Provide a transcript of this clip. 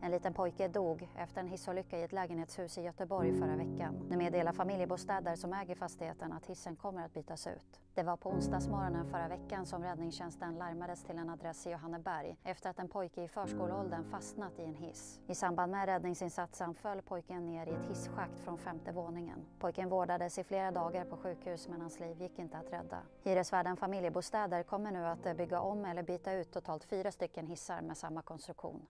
En liten pojke dog efter en hissolycka i ett lägenhetshus i Göteborg förra veckan. Nu meddelar Familjebostäder som äger fastigheten att hissen kommer att bytas ut. Det var på onsdagsmorgonen förra veckan som räddningstjänsten larmades till en adress i Johanneberg efter att en pojke i förskoleåldern fastnat i en hiss. I samband med räddningsinsatsen föll pojken ner i ett hisschakt från femte våningen. Pojken vårdades i flera dagar på sjukhus men hans liv gick inte att rädda. Hyresvärden Familjebostäder kommer nu att bygga om eller byta ut totalt fyra stycken hissar med samma konstruktion.